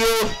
You.